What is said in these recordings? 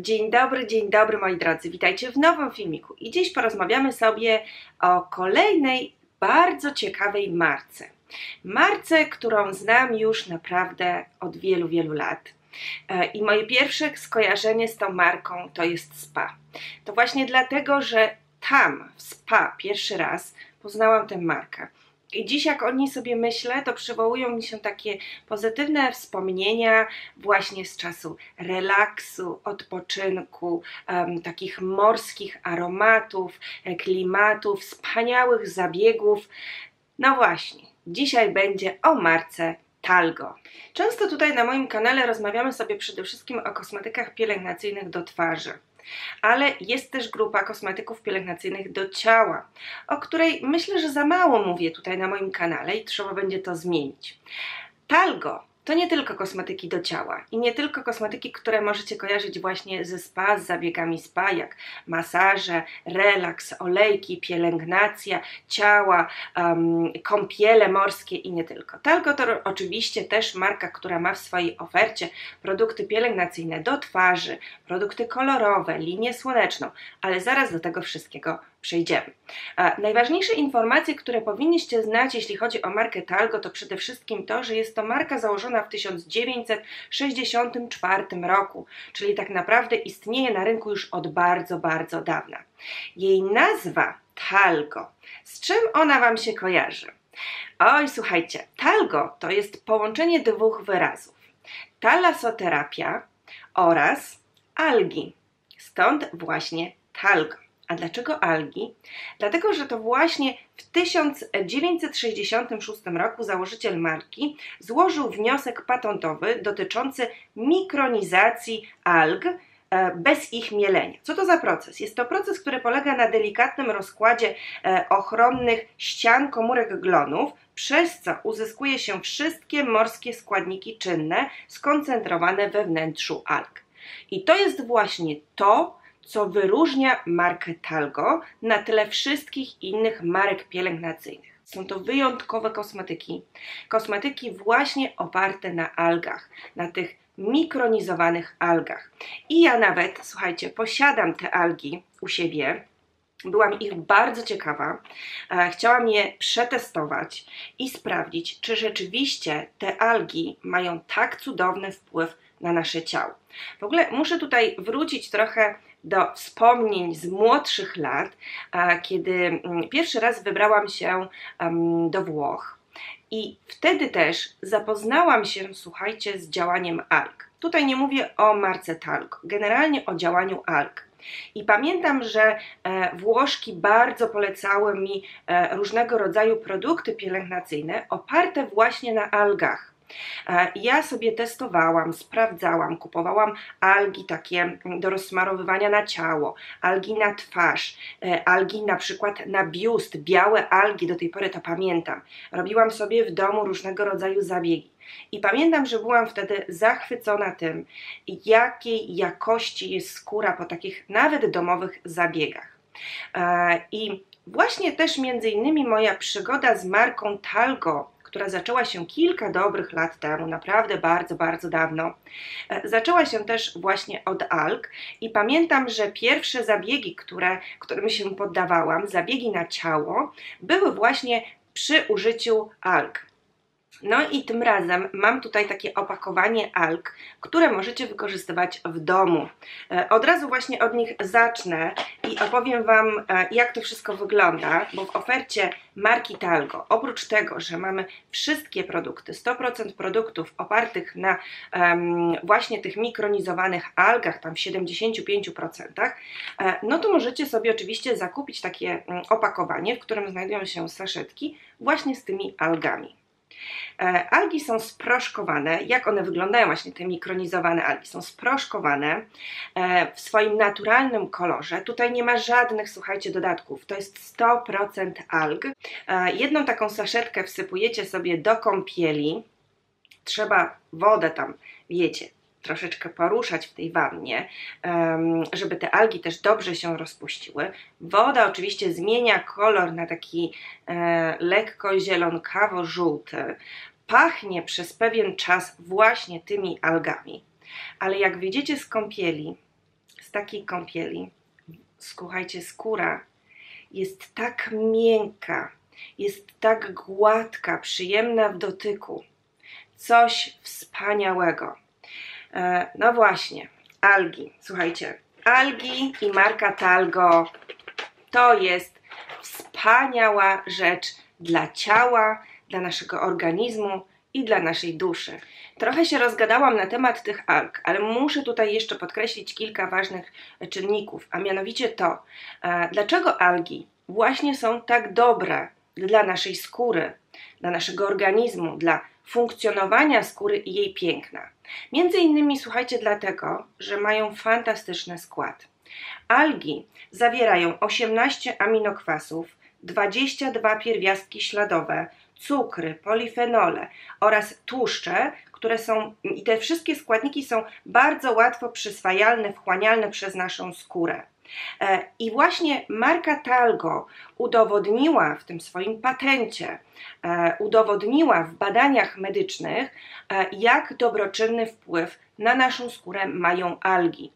Dzień dobry, dzień dobry moi drodzy, witajcie w nowym filmiku i dziś porozmawiamy sobie o kolejnej bardzo ciekawej marce. Marce, którą znam już naprawdę od wielu, wielu lat. E, I moje pierwsze skojarzenie z tą marką to jest spa. To właśnie dlatego, że tam w spa pierwszy raz poznałam tę markę. I dziś, jak o niej sobie myślę, to przywołują mi się takie pozytywne wspomnienia właśnie z czasu relaksu, odpoczynku, um, takich morskich aromatów, e, klimatów, wspaniałych zabiegów. No właśnie, dzisiaj będzie o marce Talgo. Często tutaj na moim kanale rozmawiamy sobie przede wszystkim o kosmetykach pielęgnacyjnych do twarzy ale jest też grupa kosmetyków pielęgnacyjnych do ciała, o której myślę, że za mało mówię tutaj na moim kanale i trzeba będzie to zmienić. Talgo to nie tylko kosmetyki do ciała i nie tylko kosmetyki, które możecie kojarzyć właśnie ze spa, z zabiegami spa, jak masaże, relaks, olejki, pielęgnacja ciała, um, kąpiele morskie i nie tylko. Talgo to oczywiście też marka, która ma w swojej ofercie produkty pielęgnacyjne do twarzy, produkty kolorowe, linię słoneczną, ale zaraz do tego wszystkiego przejdziemy. najważniejsze informacje, które powinniście znać, jeśli chodzi o markę Talgo, to przede wszystkim to, że jest to marka założona w 1964 roku, czyli tak naprawdę istnieje na rynku już od bardzo, bardzo dawna. Jej nazwa Talgo, z czym ona Wam się kojarzy? Oj, słuchajcie, Talgo to jest połączenie dwóch wyrazów. Talasoterapia oraz algi. Stąd właśnie Talgo. A dlaczego algi? Dlatego, że to właśnie w 1966 roku założyciel marki złożył wniosek patentowy dotyczący mikronizacji alg e, bez ich mielenia. Co to za proces? Jest to proces, który polega na delikatnym rozkładzie e, ochronnych ścian komórek glonów, przez co uzyskuje się wszystkie morskie składniki czynne skoncentrowane we wnętrzu alg. I to jest właśnie to, co wyróżnia markę Talgo na tle wszystkich innych marek pielęgnacyjnych. Są to wyjątkowe kosmetyki, kosmetyki właśnie oparte na algach, na tych mikronizowanych algach. I ja nawet, słuchajcie, posiadam te algi u siebie. Byłam ich bardzo ciekawa. E, chciałam je przetestować i sprawdzić, czy rzeczywiście te algi mają tak cudowny wpływ na nasze ciało. W ogóle muszę tutaj wrócić trochę do wspomnień z młodszych lat, kiedy mm, pierwszy raz wybrałam się do Włoch. I wtedy też zapoznałam się, słuchajcie, z działaniem alg. Tutaj nie mówię o marce talk, generalnie o działaniu alg. I pamiętam, że e, Włoszki bardzo polecały mi e, różnego rodzaju produkty pielęgnacyjne oparte właśnie na algach. Ja sobie testowałam, sprawdzałam, kupowałam algi takie do rozsmarowywania na ciało, algi na twarz, e, algi na przykład na biust, białe algi, do tej pory to pamiętam. Robiłam sobie w domu różnego rodzaju zabiegi. I pamiętam, że byłam wtedy zachwycona tym, jakiej jakości jest skóra po takich nawet domowych zabiegach. E, I właśnie też między innymi moja przygoda z marką Talgo która zaczęła się kilka dobrych lat temu, naprawdę bardzo, bardzo dawno. E, zaczęła się też właśnie od alg i pamiętam, że pierwsze zabiegi, które, którym się poddawałam, zabiegi na ciało, były właśnie przy użyciu alg. No i tym razem mam tutaj takie opakowanie alg, które możecie wykorzystywać w domu. E, od razu właśnie od nich zacznę i opowiem Wam, e, jak to wszystko wygląda, bo w ofercie marki Talgo, oprócz tego, że mamy wszystkie produkty, 100% produktów opartych na um, właśnie tych mikronizowanych algach, tam 75%, e, no to możecie sobie oczywiście zakupić takie mm, opakowanie, w którym znajdują się saszetki właśnie z tymi algami. E, algi są sproszkowane. Jak one wyglądają, właśnie te mikronizowane algi? Są sproszkowane e, w swoim naturalnym kolorze. Tutaj nie ma żadnych, słuchajcie, dodatków. To jest 100% alg. E, jedną taką saszetkę wsypujecie sobie do kąpieli. Trzeba wodę tam, wiecie, troszeczkę poruszać w tej wannie, żeby te algi też dobrze się rozpuściły. Woda oczywiście zmienia kolor na taki e, lekko zielonkawo-żółty. Pachnie przez pewien czas właśnie tymi algami. Ale jak wyjdziecie z kąpieli z takiej kąpieli, słuchajcie, skóra jest tak miękka, jest tak gładka, przyjemna w dotyku. Coś wspaniałego. E, no właśnie, algi. Słuchajcie, algi i marka Talgo to jest wspaniała rzecz dla ciała, dla naszego organizmu i dla naszej duszy. Trochę się rozgadałam na temat tych alg, ale muszę tutaj jeszcze podkreślić kilka ważnych czynników, a mianowicie to, e, dlaczego algi właśnie są tak dobre dla naszej skóry, dla naszego organizmu, dla funkcjonowania skóry i jej piękna. Między innymi, słuchajcie, dlatego, że mają fantastyczny skład. Algi zawierają 18 aminokwasów, 22 pierwiastki śladowe, cukry, polifenole oraz tłuszcze, które są, i te wszystkie składniki są bardzo łatwo przyswajalne, wchłanialne przez naszą skórę. E, I właśnie marka Talgo udowodniła w tym swoim patencie, e, udowodniła w badaniach medycznych, e, jak dobroczynny wpływ na naszą skórę mają algi.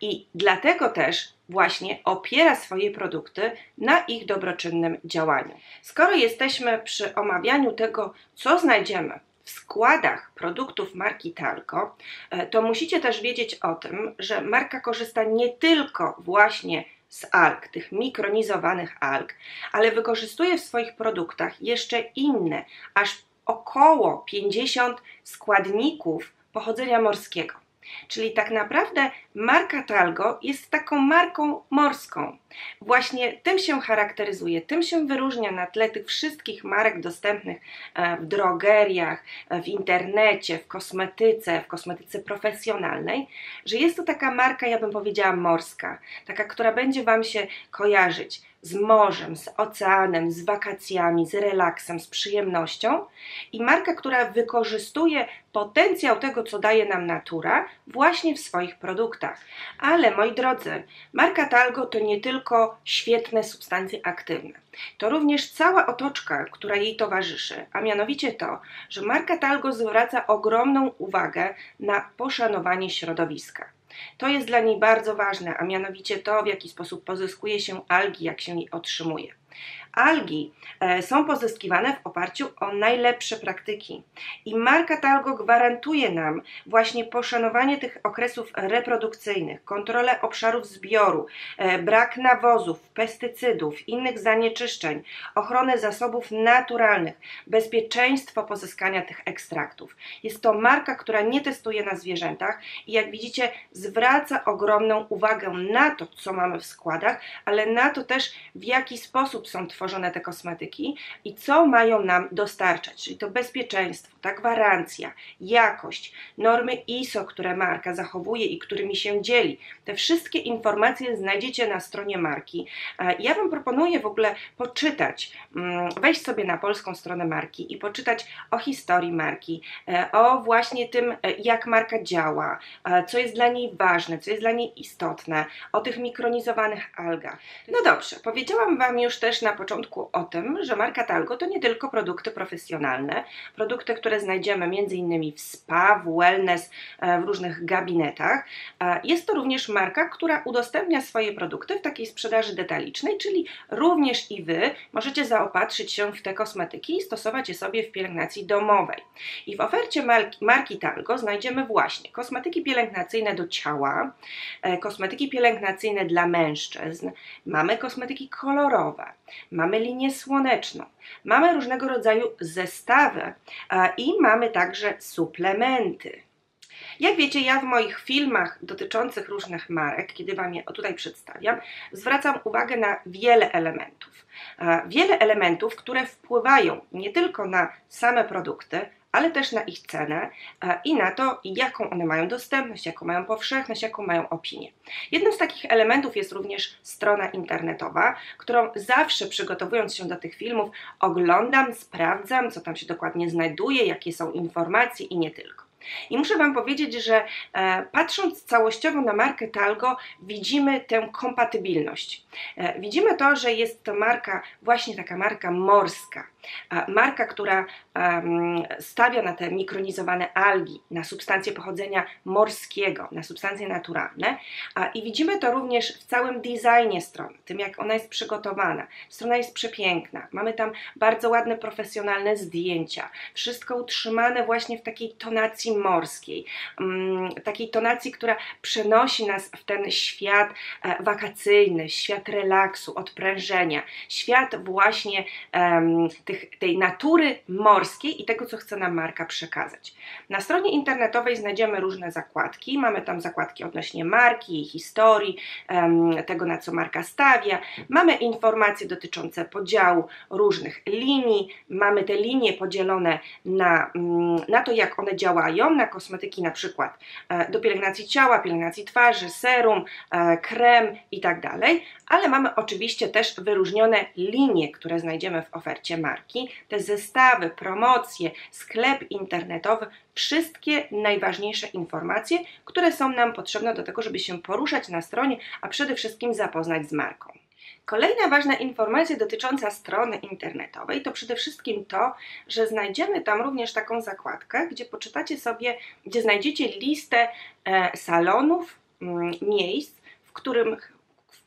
I dlatego też właśnie opiera swoje produkty na ich dobroczynnym działaniu. Skoro jesteśmy przy omawianiu tego, co znajdziemy w składach produktów marki Talco, e, to musicie też wiedzieć o tym, że marka korzysta nie tylko właśnie z alg, tych mikronizowanych alg, ale wykorzystuje w swoich produktach jeszcze inne, aż około 50 składników pochodzenia morskiego. Czyli tak naprawdę marka Talgo jest taką marką morską. Właśnie tym się charakteryzuje, tym się wyróżnia na tle tych wszystkich marek dostępnych e, w drogeriach, e, w internecie, w kosmetyce, w kosmetyce profesjonalnej, że jest to taka marka, ja bym powiedziała, morska, taka, która będzie Wam się kojarzyć z morzem, z oceanem, z wakacjami, z relaksem, z przyjemnością i marka, która wykorzystuje potencjał tego, co daje nam natura, właśnie w swoich produktach. Ale moi drodzy, marka Talgo to nie tylko świetne substancje aktywne. To również cała otoczka, która jej towarzyszy, a mianowicie to, że marka Talgo zwraca ogromną uwagę na poszanowanie środowiska. To jest dla niej bardzo ważne, a mianowicie to, w jaki sposób pozyskuje się algi, jak się je otrzymuje. Algi e, są pozyskiwane w oparciu o najlepsze praktyki i marka Talgo gwarantuje nam właśnie poszanowanie tych okresów reprodukcyjnych, kontrolę obszarów zbioru, e, brak nawozów, pestycydów, innych zanieczyszczeń, ochronę zasobów naturalnych, bezpieczeństwo pozyskania tych ekstraktów. Jest to marka, która nie testuje na zwierzętach i jak widzicie zwraca ogromną uwagę na to, co mamy w składach, ale na to też w jaki sposób są tworzone tworzone te kosmetyki i co mają nam dostarczać, czyli to bezpieczeństwo, ta gwarancja, jakość, normy ISO, które marka zachowuje i którymi się dzieli. Te wszystkie informacje znajdziecie na stronie marki. E, ja Wam proponuję w ogóle poczytać, mm, wejść sobie na polską stronę marki i poczytać o historii marki, e, o właśnie tym, e, jak marka działa, co jest dla niej ważne, co jest dla niej istotne, o tych mikronizowanych algach. No dobrze, powiedziałam Wam już też na początku, o tym, że marka Talgo to nie tylko produkty profesjonalne, produkty, które znajdziemy m.in. w spa, w wellness, e, w różnych gabinetach. E, jest to również marka, która udostępnia swoje produkty w takiej sprzedaży detalicznej, czyli również i Wy możecie zaopatrzyć się w te kosmetyki i stosować je sobie w pielęgnacji domowej. I w ofercie marki, marki Talgo znajdziemy właśnie kosmetyki pielęgnacyjne do ciała, e, kosmetyki pielęgnacyjne dla mężczyzn, mamy kosmetyki kolorowe, mamy linię słoneczną, mamy różnego rodzaju zestawy i mamy także suplementy. Jak wiecie, ja w moich filmach dotyczących różnych marek, kiedy Wam je tutaj przedstawiam, zwracam uwagę na wiele elementów. Wiele elementów, które wpływają nie tylko na same produkty, ale też na ich cenę e, i na to, jaką one mają dostępność, jaką mają powszechność, jaką mają opinię. Jednym z takich elementów jest również strona internetowa, którą zawsze przygotowując się do tych filmów oglądam, sprawdzam, co tam się dokładnie znajduje, jakie są informacje i nie tylko. I muszę Wam powiedzieć, że e, patrząc całościowo na markę Talgo, widzimy tę kompatybilność. E, widzimy to, że jest to marka, właśnie taka marka morska, Marka, która stawia na te mikronizowane algi, na substancje pochodzenia morskiego, na substancje naturalne i widzimy to również w całym designie strony, tym jak ona jest przygotowana. Strona jest przepiękna, mamy tam bardzo ładne, profesjonalne zdjęcia, wszystko utrzymane właśnie w takiej tonacji morskiej, mm, takiej tonacji, która przenosi nas w ten świat e, wakacyjny, świat relaksu, odprężenia, świat właśnie um, tych, tej natury morskiej i tego, co chce nam marka przekazać. Na stronie internetowej znajdziemy różne zakładki. Mamy tam zakładki odnośnie marki, jej historii, tego, na co marka stawia. Mamy informacje dotyczące podziału różnych linii. Mamy te linie podzielone na, um, na to, jak one działają, na kosmetyki na przykład e, do pielęgnacji ciała, pielęgnacji twarzy, serum, e, krem i tak dalej, ale mamy oczywiście też wyróżnione linie, które znajdziemy w ofercie marki, te zestawy, promocje, sklep internetowy, wszystkie najważniejsze informacje, które są nam potrzebne do tego, żeby się poruszać na stronie, a przede wszystkim zapoznać z marką. Kolejna ważna informacja dotycząca strony internetowej to przede wszystkim to, że znajdziemy tam również taką zakładkę, gdzie poczytacie sobie, gdzie znajdziecie listę e, salonów, mm, miejsc, w którym w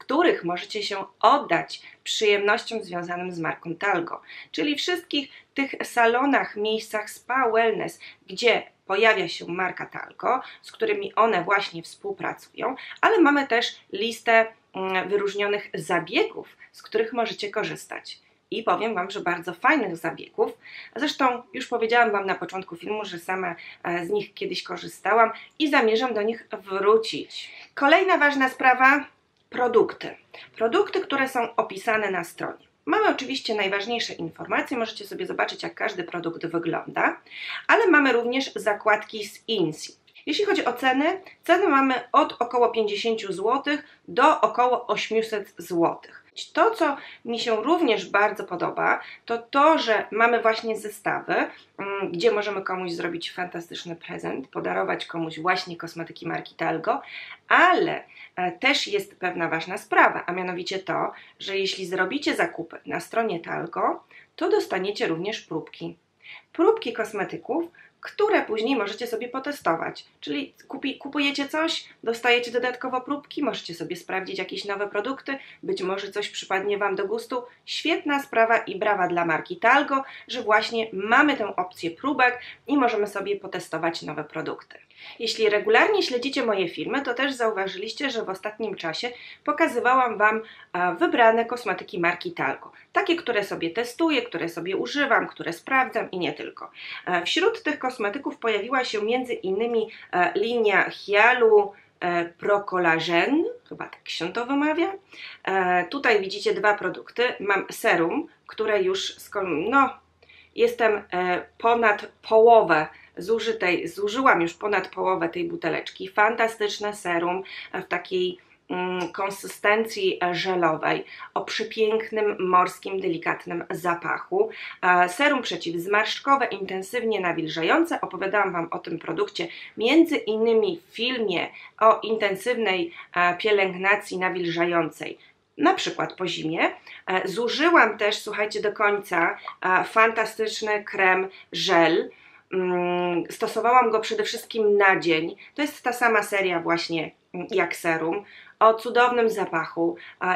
których możecie się oddać przyjemnościom związanym z marką Talgo, czyli wszystkich tych salonach, miejscach spa, wellness, gdzie pojawia się marka Talgo, z którymi one właśnie współpracują, ale mamy też listę mm, wyróżnionych zabiegów, z których możecie korzystać. I powiem Wam, że bardzo fajnych zabiegów. Zresztą już powiedziałam Wam na początku filmu, że sama e, z nich kiedyś korzystałam i zamierzam do nich wrócić. Kolejna ważna sprawa produkty. Produkty, które są opisane na stronie. Mamy oczywiście najważniejsze informacje, możecie sobie zobaczyć, jak każdy produkt wygląda, ale mamy również zakładki z INSI. Jeśli chodzi o ceny, ceny mamy od około 50 zł do około 800 zł. To, co mi się również bardzo podoba, to to, że mamy właśnie zestawy, mm, gdzie możemy komuś zrobić fantastyczny prezent, podarować komuś właśnie kosmetyki marki Talgo, ale e, też jest pewna ważna sprawa, a mianowicie to, że jeśli zrobicie zakupy na stronie Talgo, to dostaniecie również próbki. Próbki kosmetyków, które później możecie sobie potestować. Czyli kupi, kupujecie coś, dostajecie dodatkowo próbki, możecie sobie sprawdzić jakieś nowe produkty, być może coś przypadnie Wam do gustu. Świetna sprawa i brawa dla marki Talgo, że właśnie mamy tę opcję próbek i możemy sobie potestować nowe produkty. Jeśli regularnie śledzicie moje filmy, to też zauważyliście, że w ostatnim czasie pokazywałam Wam wybrane kosmetyki marki Talco. Takie, które sobie testuję, które sobie używam, które sprawdzam i nie tylko. Wśród tych kosmetyków pojawiła się między innymi linia Hialu, Procolagen, chyba tak się to wymawia. Tutaj widzicie dwa produkty. Mam serum, które już no, jestem ponad połowę zużytej, zużyłam już ponad połowę tej buteleczki. Fantastyczne serum w takiej konsystencji żelowej, o przepięknym, morskim, delikatnym zapachu. Serum przeciwzmarszczkowe, intensywnie nawilżające. Opowiadałam Wam o tym produkcie między innymi w filmie o intensywnej pielęgnacji nawilżającej na przykład po zimie. Zużyłam też, słuchajcie, do końca fantastyczny krem żel, Mm, stosowałam go przede wszystkim na dzień. To jest ta sama seria właśnie mm, jak serum, o cudownym zapachu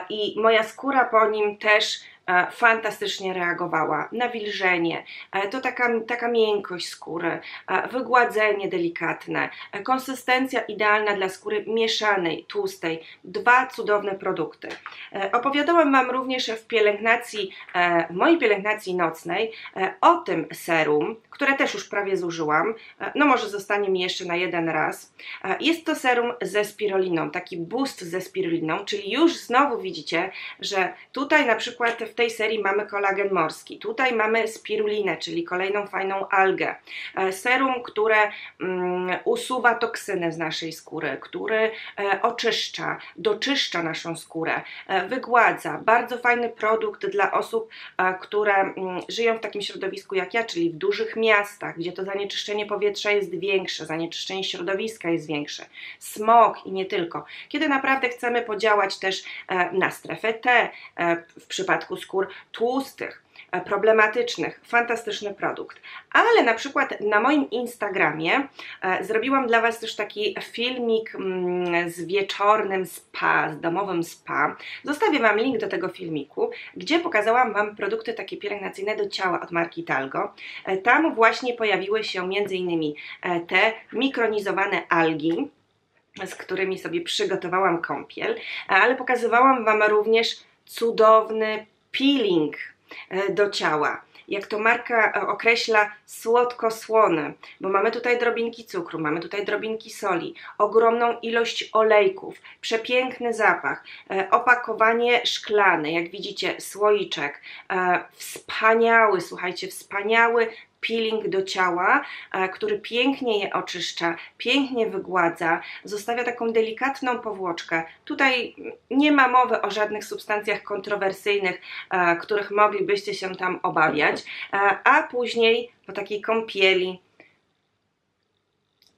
i moja skóra po nim też E, fantastycznie reagowała. Nawilżenie, e, to taka, taka miękkość skóry, e, wygładzenie delikatne, konsystencja idealna dla skóry mieszanej, tłustej. Dwa cudowne produkty. Opowiadałam Wam również w pielęgnacji, mojej pielęgnacji nocnej o tym serum, które też już prawie zużyłam. No może zostanie mi jeszcze na jeden raz. Jest to serum ze spiruliną, taki boost ze spiruliną, czyli już znowu widzicie, że tutaj na przykład w tej serii mamy kolagen morski. Tutaj mamy spirulinę, czyli kolejną fajną algę. E, serum, które mm, usuwa toksyny z naszej skóry, który e, oczyszcza, doczyszcza naszą skórę, e, wygładza. Bardzo fajny produkt dla osób, które mm, żyją w takim środowisku jak ja, czyli w dużych miastach, gdzie to zanieczyszczenie powietrza jest większe, zanieczyszczenie środowiska jest większe, smog i nie tylko. Kiedy naprawdę chcemy podziałać też na strefę T w przypadku skór tłustych. e, problematycznych, fantastyczny produkt. Ale na przykład na moim Instagramie e, zrobiłam dla Was też taki filmik mm, z wieczornym spa, z domowym spa. Zostawię Wam link do tego filmiku, gdzie pokazałam Wam produkty takie pielęgnacyjne do ciała od marki Talgo. E, tam właśnie pojawiły się innymi te mikronizowane algi, z którymi sobie przygotowałam kąpiel, ale pokazywałam Wam również cudowny peeling e, do ciała. Jak to marka e, określa, słodko-słone, bo mamy tutaj drobinki cukru, mamy tutaj drobinki soli, ogromną ilość olejków, przepiękny zapach, e, opakowanie szklane, jak widzicie, słoiczek, wspaniały, słuchajcie, wspaniały peeling do ciała, e, który pięknie je oczyszcza, pięknie wygładza, zostawia taką delikatną powłoczkę. Tutaj nie ma mowy o żadnych substancjach kontrowersyjnych, e, których moglibyście się tam obawiać, e, a później po takiej kąpieli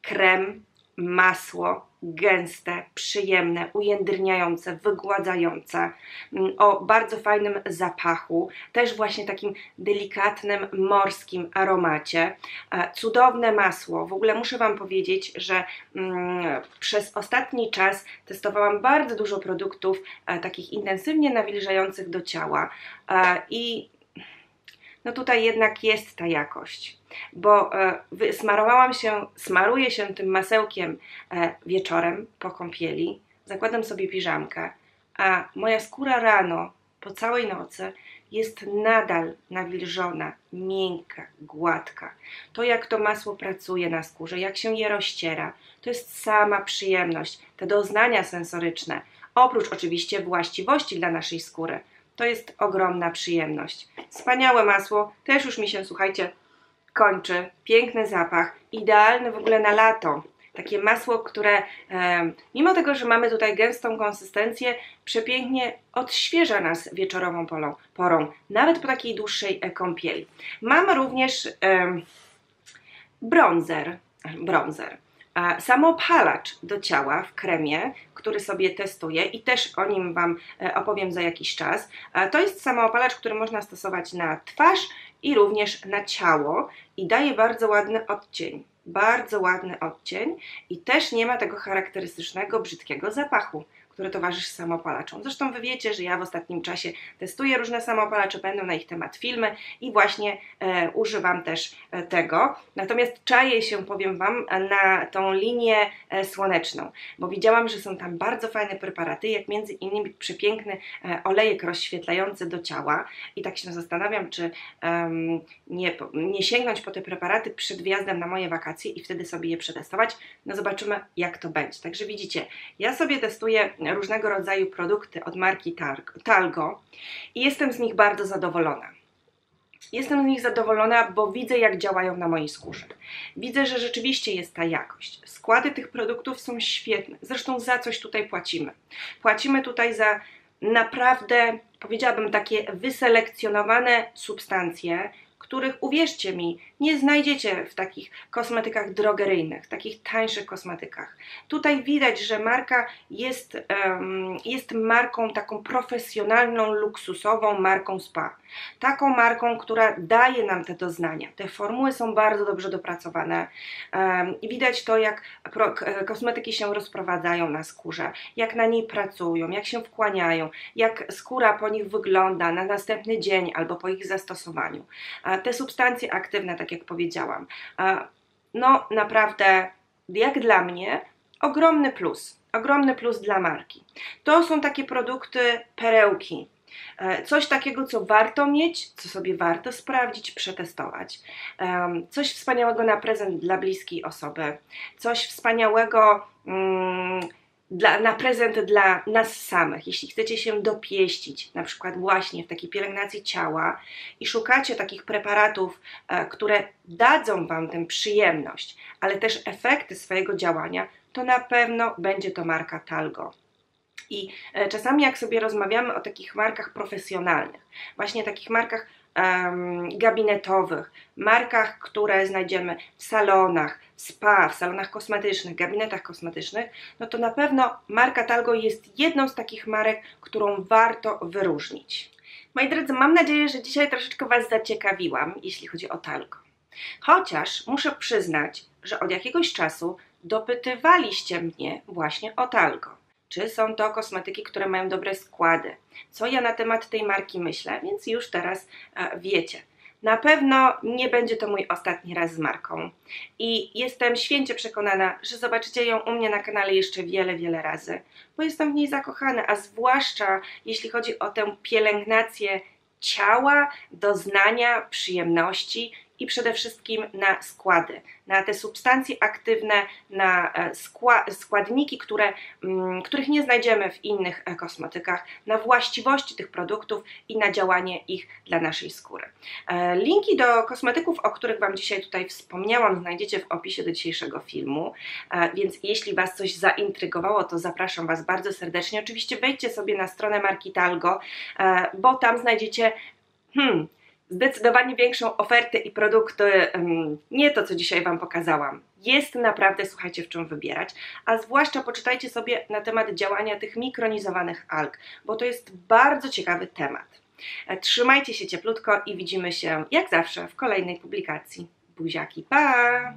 krem, masło, gęste, przyjemne, ujędrniające, wygładzające, mm, o bardzo fajnym zapachu, też właśnie takim delikatnym, morskim aromacie. E, cudowne masło. W ogóle muszę Wam powiedzieć, że mm, przez ostatni czas testowałam bardzo dużo produktów e, takich intensywnie nawilżających do ciała e, i no tutaj jednak jest ta jakość, bo e, smarowałam się, smaruję się tym masełkiem e, wieczorem po kąpieli, zakładam sobie piżamkę, a moja skóra rano, po całej nocy jest nadal nawilżona, miękka, gładka. To jak to masło pracuje na skórze, jak się je rozciera, to jest sama przyjemność, te doznania sensoryczne, oprócz oczywiście właściwości dla naszej skóry – to jest ogromna przyjemność. Wspaniałe masło, też już mi się, słuchajcie, kończy. Piękny zapach, idealny w ogóle na lato. Takie masło, które e, mimo tego, że mamy tutaj gęstą konsystencję, przepięknie odświeża nas wieczorową polą, porą, nawet po takiej dłuższej e, kąpieli. Mam również e, bronzer, bronzer samopalacz do ciała w kremie, który sobie testuję i też o nim Wam e, opowiem za jakiś czas. To jest samoopalacz, który można stosować na twarz i również na ciało i daje bardzo ładny odcień. Bardzo ładny odcień i też nie ma tego charakterystycznego brzydkiego zapachu które towarzyszy samopalaczom. Zresztą Wy wiecie, że ja w ostatnim czasie testuję różne samopalacze, będą na ich temat filmy i właśnie e, używam też e, tego. Natomiast czaję się, powiem Wam, na tą linię e, słoneczną, bo widziałam, że są tam bardzo fajne preparaty, jak między innymi przepiękny e, olejek rozświetlający do ciała i tak się zastanawiam, czy nie, nie sięgnąć po te preparaty przed wjazdem na moje wakacje i wtedy sobie je przetestować. No zobaczymy, jak to będzie. Także widzicie, ja sobie testuję różnego rodzaju produkty od marki Talgo i jestem z nich bardzo zadowolona. Jestem z nich zadowolona, bo widzę, jak działają na mojej skórze. Widzę, że rzeczywiście jest ta jakość. Składy tych produktów są świetne. Zresztą za coś tutaj płacimy. Płacimy tutaj za naprawdę, powiedziałabym, takie wyselekcjonowane substancje, których uwierzcie mi, nie znajdziecie w takich kosmetykach drogeryjnych, takich tańszych kosmetykach. Tutaj widać, że marka jest, um, jest marką taką profesjonalną, luksusową marką spa. Taką marką, która daje nam te doznania. Te formuły są bardzo dobrze dopracowane um, widać to, jak pro, kosmetyki się rozprowadzają na skórze, jak na niej pracują, jak się wkłaniają, jak skóra po nich wygląda na następny dzień albo po ich zastosowaniu. Te substancje aktywne, tak jak powiedziałam, no naprawdę, jak dla mnie, ogromny plus. Ogromny plus dla marki. To są takie produkty perełki. E, coś takiego, co warto mieć, co sobie warto sprawdzić, przetestować. Coś wspaniałego na prezent dla bliskiej osoby. Coś wspaniałego. Mm, dla, na prezent dla nas samych. Jeśli chcecie się dopieścić, na przykład właśnie w takiej pielęgnacji ciała i szukacie takich preparatów, e, które dadzą Wam tę przyjemność, ale też efekty swojego działania, to na pewno będzie to marka Talgo. I e, czasami jak sobie rozmawiamy o takich markach profesjonalnych, właśnie takich markach gabinetowych, markach, które znajdziemy w salonach, spa, w salonach kosmetycznych, gabinetach kosmetycznych, no to na pewno marka Talgo jest jedną z takich marek, którą warto wyróżnić. Moi drodzy, mam nadzieję, że dzisiaj troszeczkę Was zaciekawiłam, jeśli chodzi o talko. Chociaż muszę przyznać, że od jakiegoś czasu dopytywaliście mnie właśnie o talko. Czy są to kosmetyki, które mają dobre składy? Co ja na temat tej marki myślę, więc już teraz e, wiecie. Na pewno nie będzie to mój ostatni raz z marką. I jestem święcie przekonana, że zobaczycie ją u mnie na kanale jeszcze wiele, wiele razy, bo jestem w niej zakochana, a zwłaszcza jeśli chodzi o tę pielęgnację ciała, doznania, przyjemności i przede wszystkim na składy, na te substancje aktywne, na e, składniki, które, mm, których nie znajdziemy w innych e, kosmetykach, na właściwości tych produktów i na działanie ich dla naszej skóry. E, linki do kosmetyków, o których Wam dzisiaj tutaj wspomniałam, znajdziecie w opisie do dzisiejszego filmu, więc jeśli Was coś zaintrygowało, to zapraszam Was bardzo serdecznie. Oczywiście wejdźcie sobie na stronę marki Talgo, bo tam znajdziecie hmm, zdecydowanie większą ofertę i produkty, nie to, co dzisiaj Wam pokazałam. Jest naprawdę, słuchajcie, w czym wybierać, a zwłaszcza poczytajcie sobie na temat działania tych mikronizowanych alg, bo to jest bardzo ciekawy temat. E, trzymajcie się cieplutko i widzimy się, jak zawsze, w kolejnej publikacji. Buziaki, pa!